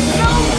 No